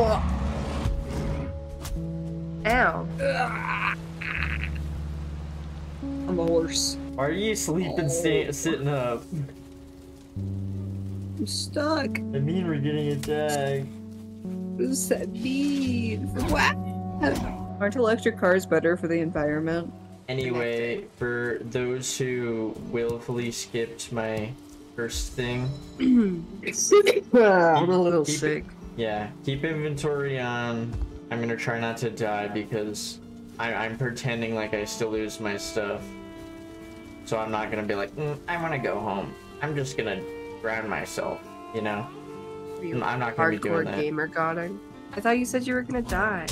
Oh. Ow. I'm a horse. Why are you sleeping, Oh. sta- sitting up? I'm stuck. I mean, we're getting attacked. What does that mean? What? Aren't electric cars better for the environment? Anyway, for those who willfully skipped my first thing, I'm a little Keep it- sick. Yeah, keep inventory on. I'm gonna try not to die because I, I'm pretending like I still lose my stuff. So I'm not gonna be like, mm, I wanna go home. I'm just gonna drown myself, you know? You I'm not gonna be doing hardcore that. gamer godding. I thought you said you were gonna die.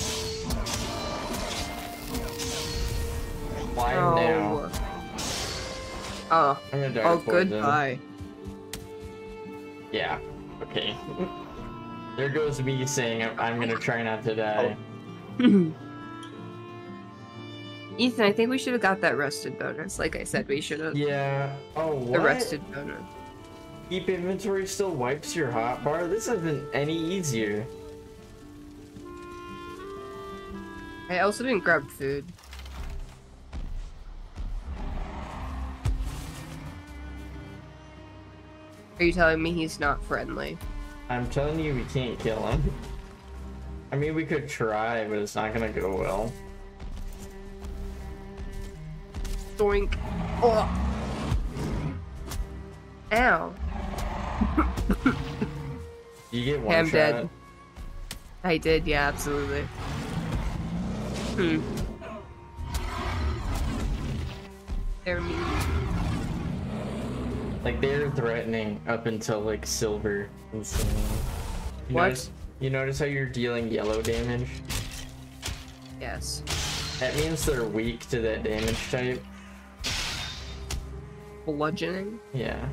Why oh. now? Oh. I'm gonna die Oh, goodbye. Yeah. Okay. there goes me saying I'm, I'm gonna try not to die. Oh. Ethan, I think we should have got that rested bonus. Like I said, we should have. Yeah. Oh, The what? rested bonus. Keep inventory still wipes your hotbar? This isn't any easier. I also didn't grab food. Are you telling me he's not friendly? I'm telling you, we can't kill him. I mean, we could try, but it's not gonna go well. Doink. Oh. Ow. You get one I'm shot. dead. I did, yeah, absolutely. Hmm. They're mean. Like they're threatening up until like silver. and so- You What? Notice, you notice how you're dealing yellow damage? Yes. That means they're weak to that damage type. Bludgeoning? Yeah.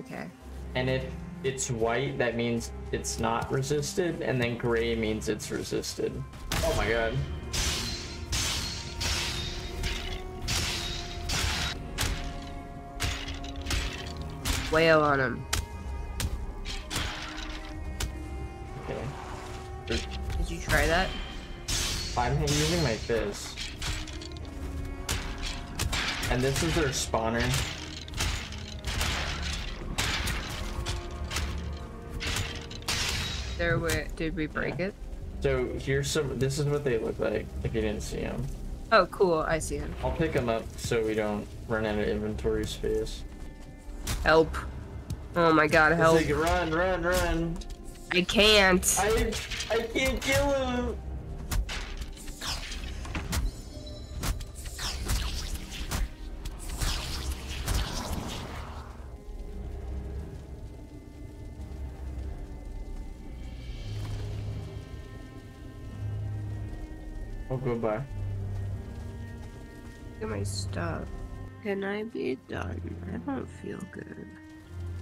Okay. And if it's white, that means it's not resisted, and then gray means it's resisted. Oh my god. Wail on him. Okay. Did you try that? I'm using my fist. And this is their spawner. There were did we break it? So here's some. This is what they look like. If you didn't see them, Oh cool, I see him. I'll pick them up so we don't run out of inventory space. Help. Oh my god, help. Like, run, run, run! I can't. I I can't kill him. Oh, goodbye. Look at my stuff. Can I be done? I don't feel good.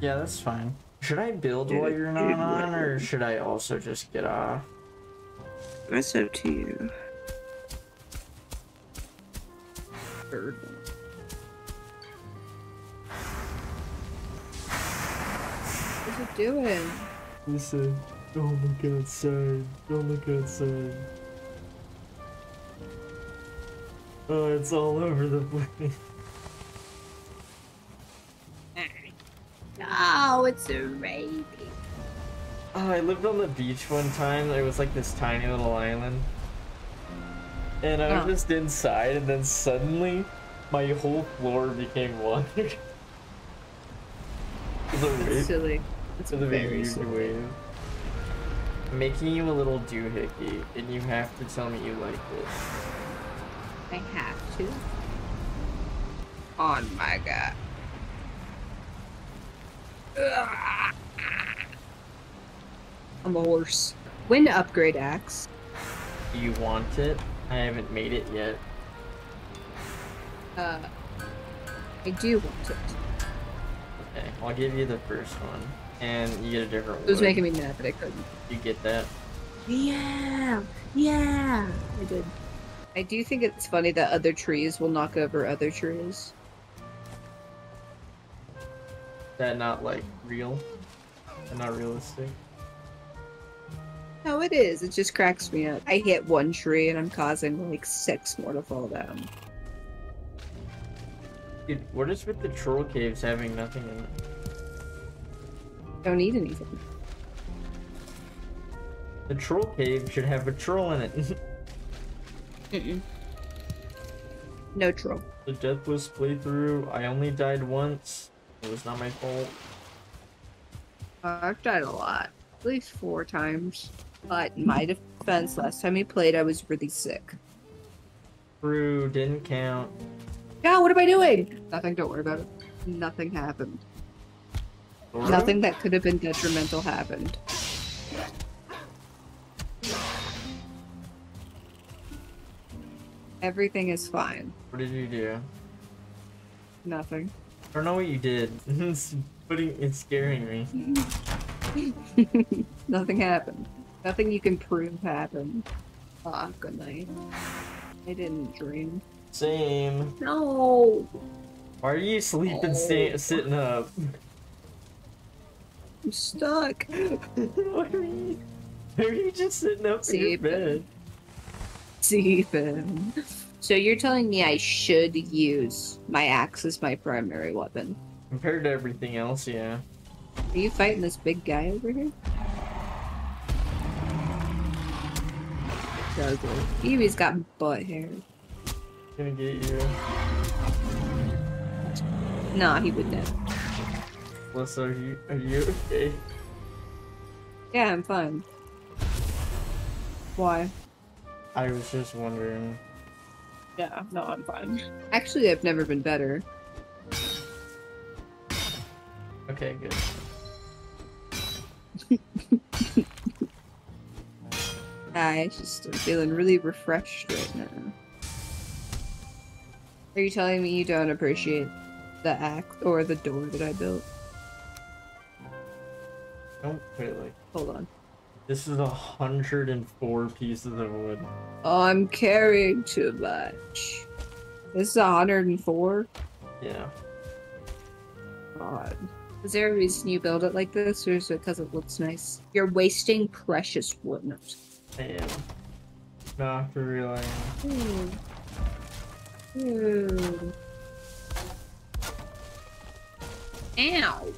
Yeah, that's fine. Should I build while you're not on, or should I also just get off? That's up to you. Third Bird. What's it doing? Listen, don't look outside. Don't look outside. Oh, it's all over the place. Oh, it's a raining. Oh, I lived on the beach one time. It was like this tiny little island. And I was Oh. just inside, and then suddenly, my whole floor became water. it was a silly. It's It a very silly. wave. Making you a little doohickey, and you have to tell me you like this. I have to. Oh my god. I'm a horse. When to upgrade axe? You want it? I haven't made it yet. Uh, I do want it. Okay, I'll give you the first one, and you get a different. One. It was wood. making me mad that I couldn't. You get that? Yeah, yeah, I did. I do think it's funny that other trees will knock over other trees. That not like real, and not realistic. No, it is. It just cracks me up. I hit one tree and I'm causing like six more to fall down. Dude, what is with the troll caves having nothing in it? Don't need anything. The troll cave should have a troll in it. Mm-mm. No troll. the Deathless playthrough, I only died once. It was not my fault. Uh, I've died a lot. At least four times. But in my defense, last time we played, I was really sick. True, didn't count. God, what am I doing? Nothing, don't worry about it. Nothing happened. Nothing that could have been detrimental happened. Everything is fine. What did you do? Nothing. I don't know what you did. it's putting it's scaring me. Nothing happened. Nothing you can prove happened. Ah, good night. I didn't dream. Same. No! Why are you sleeping sta- sitting up? I'm stuck. what are you? Why are you just sitting up in your bed? Stephen. So you're telling me I should use my axe as my primary weapon? Compared to everything else, yeah. Are you fighting this big guy over here? Ugly. Evie's got butt hair. Gonna get you. Nah, he would never. Melissa, are you are you okay? Yeah, I'm fine. Why? I was just wondering. Yeah, no, I'm fine. Actually, I've never been better. Okay, good. I just am feeling really refreshed right now. Are you telling me you don't appreciate the axe or the door that I built? Don't put it like Hold on. This is a hundred and four pieces of wood. Oh, I'm carrying too much. This is a 104? Yeah. God. Is there a reason you build it like this, or is it because it looks nice? You're wasting precious wood. I am. Not for real. I am. Hmm. Hmm. Ow.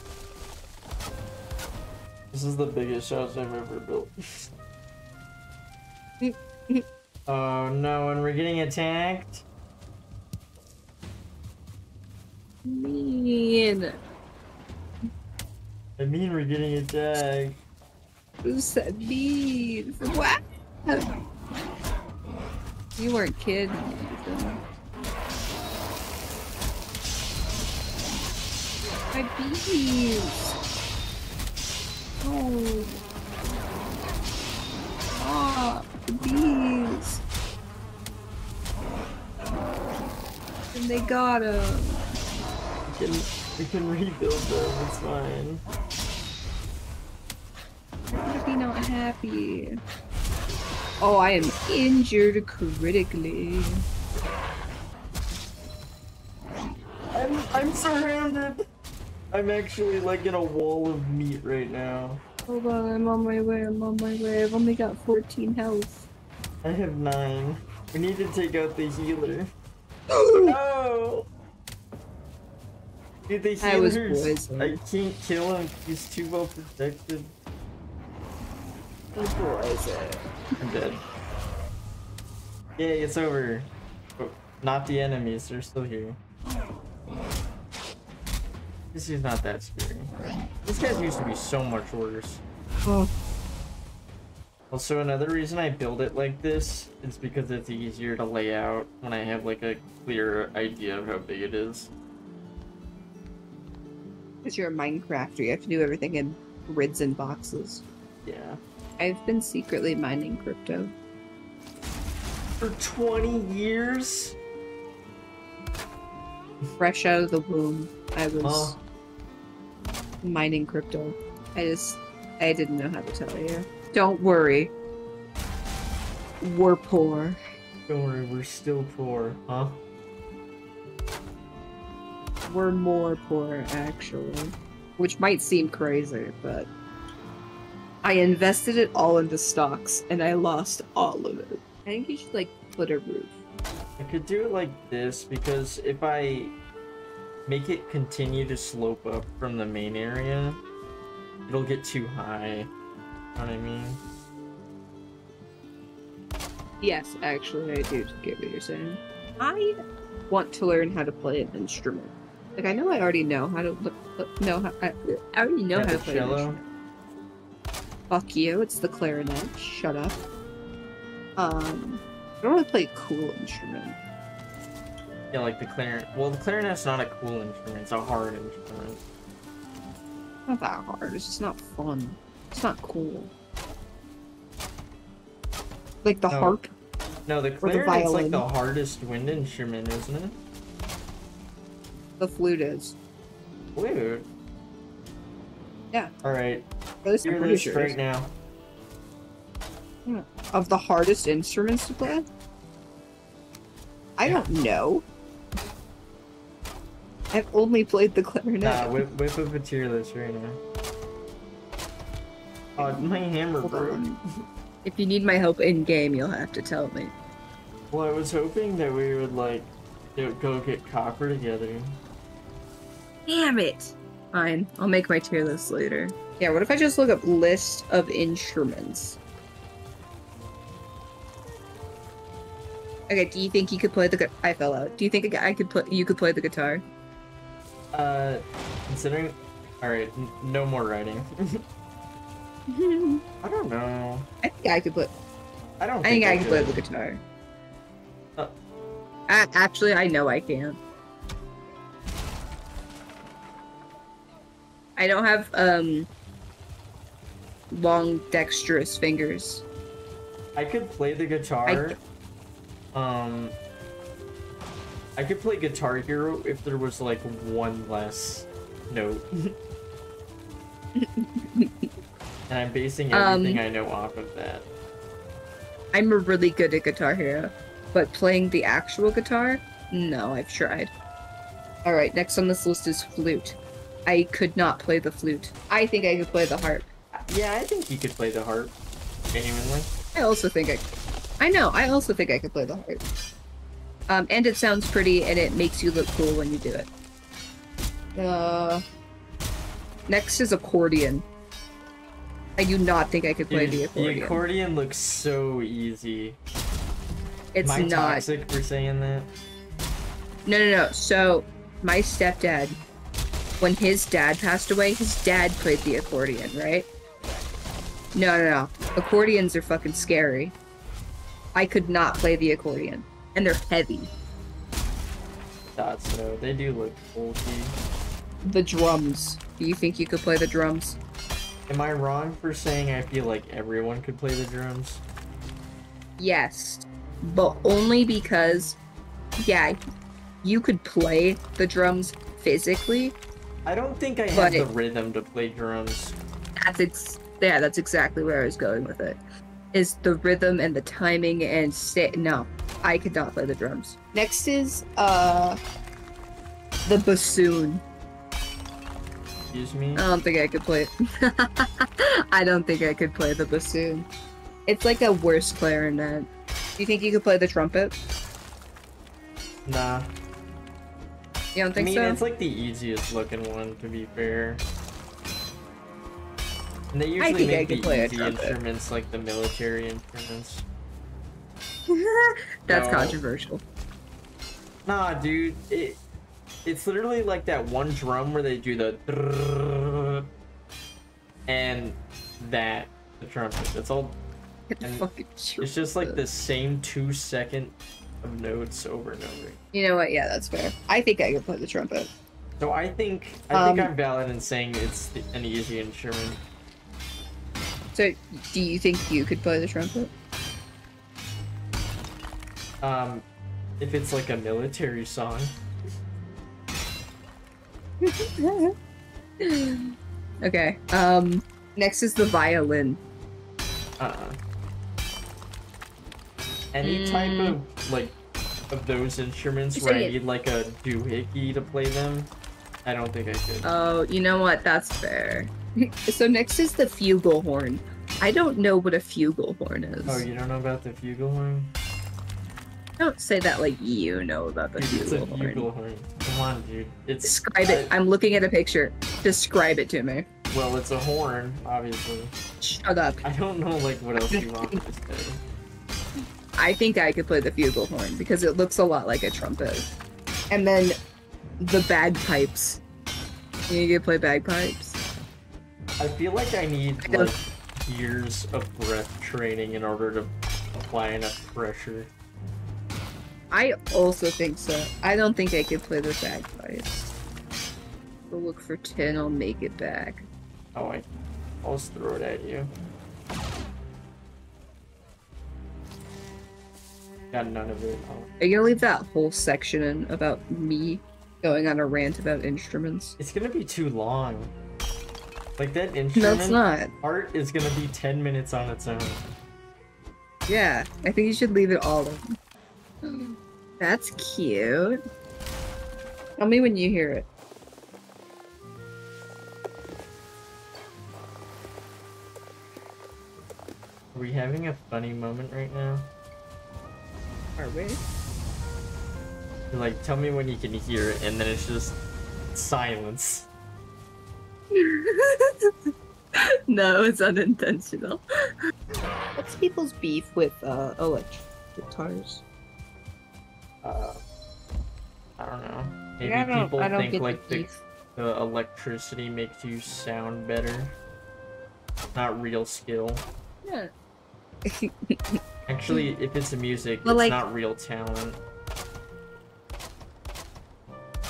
This is the biggest house I've ever built. oh no, and we're getting attacked? Mean. I mean we're getting attacked. Who said mean? What? You weren't kidding. My bees. Oh. Ah, the bees. And they got him. We can, we can rebuild them, it's fine. Happy, not happy. Oh, I am injured critically. I'm, I'm surrounded! I'm actually like in a wall of meat right now. Oh, Hold on, I'm on my way, I'm on my way. I've only got 14 health. I have nine. We need to take out the healer. no! Dude, the I was healer's... poisoned. I can't kill him. He's too well protected. I'm dead. Yay, it's over. But not the enemies, they're still here. This is not that scary. This guys used to be so much worse. Oh, Also, another reason I build it like this is because it's easier to lay out when I have like a clear idea of how big it is. because you're a Minecrafter, you have to do everything in grids and boxes. Yeah. I've been secretly mining crypto. For 20 years? Fresh out of the womb, I was? Mining crypto. I just, I didn't know how to tell you. Don't worry. We're poor. Don't worry, we're still poor, huh? We're more poor, actually. Which might seem crazy, but I invested it all into stocks and I lost all of it. I think you should like put a roof. I could do it like this because if I make it continue to slope up from the main area, it'll get too high. You know what I mean? Yes, actually, I do get what you're saying. I want to learn how to play an instrument. Like I know I already know how to look, know how I, I already know Yeah, how to the play an instrument. Fuck you! It's the clarinet. Shut up. Um, I don't want to play a cool instrument. Yeah, like the clarinet. Well, the clarinet's not a cool instrument; it's a hard instrument. It's not that hard. It's just not fun. It's not cool. Like the No. harp. No, the the clarinet's like the hardest wind instrument, isn't it? The flute is. Weird. Yeah. All right, At least I'm your pretty list sure. right now. Of the hardest instruments to play? I don't know. I've only played the clarinet. Nah, whip, whip up a tier list right now. Oh, my hammer Hold broke. on. If you need my help in game, you'll have to tell me. Well, I was hoping that we would like go go get copper together. Damn it! Fine, I'll make my tier list later. Yeah, what if I just look up list of instruments? Okay, do you think you could play the gu- I fell out. Do you think I could play you could play the guitar? Uh, considering. All right, no more writing. I don't know. I think I could play I don't. I think I could. can play the guitar. Uh. A- actually, I know I can. I don't have um long dexterous fingers. I could play the guitar. Um, I could play Guitar Hero if there was like one less note. and I'm basing everything Um, I know off of that. I'm really good at Guitar Hero, but playing the actual guitar, no, I've tried. All right, next on this list is flute. I could not play the flute. I think I could play the harp. Yeah, I think you could play the harp. Genuinely. I also think I. I know. I also think I could play the harp. Um, and it sounds pretty, and it makes you look cool when you do it. Uh, next is accordion. I do not think I could play the accordion. The accordion looks so easy. it's Am I not. toxic for saying that? No, no, no. So, my stepdad, when his dad passed away, his dad played the accordion, right? No, no, no. Accordions are fucking scary. I could not play the accordion. And they're heavy. Thought so. They do look bulky. The drums. Do you think you could play the drums? Am I wrong for saying I feel like everyone could play the drums? Yes. But only because, yeah, you could play the drums physically. I don't think I have the it- rhythm to play drums. That's ex- yeah, that's exactly where I was going with it. Is the rhythm and the timing and sta- no, I could not play the drums. Next is uh the bassoon. Excuse me? I don't think I could play it. I don't think I could play the bassoon. It's like a worse clarinet. Do you think you could play the trumpet? nah. You don't think I think mean, so? it's like the easiest looking one, to be fair. And they usually think I make could the play easy instruments like the military instruments. That's No. controversial. Nah, dude, it it's literally like that one drum where they do the and that the trumpet. That's all. It's And It's just like the same two second of notes over and over. You know what? Yeah, that's fair. I think I could play the trumpet. So I think I think Um, I'm valid in saying it's an easy instrument. So, do you think you could play the trumpet? Um, if it's like a military song, okay. Um. Next is the violin. uh, any type Mm. of like of those instruments where I need like a doohickey to play them, I don't think I could. Oh, you know what? That's fair. So next is the fugal horn. I don't know what a fugal horn is. Oh, you don't know about the flugelhorn? Don't say that like you know about the Dude, it's a fugelhorn. flugelhorn. Come on, dude. It's Describe it. I'm looking at a picture. Describe it to me. well, it's a horn, obviously. Shut up. I don't know like what else you want to say. I think I could play the fugelhorn because it looks a lot like a trumpet. And then the bagpipes. You could play bagpipes. I feel like I need I like years of breath training in order to apply enough pressure. I also think so. I don't think I could play the bagpipes. We'll look for 10, I'll make it back. Oh, I, I'll just throw it at you. Got none of it. Oh. Are you gonna leave that whole section in about me going on a rant about instruments? It's gonna be too long. Like that instrument it's not. art is gonna be 10 minutes on its own. Yeah, I think you should leave it all in. That's cute. Tell me when you hear it. Are we having a funny moment right now? Are we? Like, tell me when you can hear it, and then it's just silence. no, it's unintentional. What's people's beef with uh, electric guitars? Uh, I don't know. Maybe I don't, people I don't think like the the, the electricity makes you sound better. Not real skill. Yeah. Actually, if it's a music, Well, it's like- not real talent.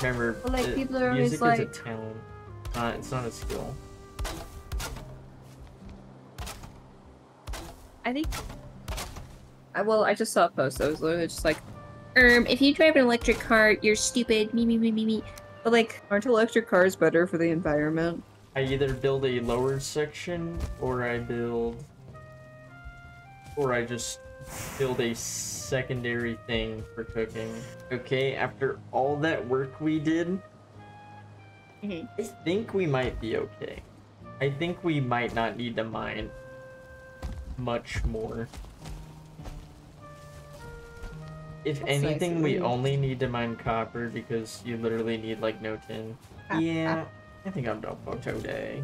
Remember, Well, like, uh, people are always music like- is a talent. Not, it's not a skill. I think. I well, I just saw a post that was literally just like, um, if you drive an electric car, you're stupid. Me, me, me, me, me. But like, aren't electric cars better for the environment? I either build a lower section, or I build, or I just build a secondary thing for cooking. Okay, after all that work we did, Mhm. I think we might be okay. I think we might not need to mine much more. If That's anything, of we you. only need to mine copper because you literally need like no tin. Ah, Yeah, I think I'm done for today.